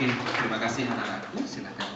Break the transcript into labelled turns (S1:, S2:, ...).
S1: Oke, terima kasih anak-anakku. Silahkan.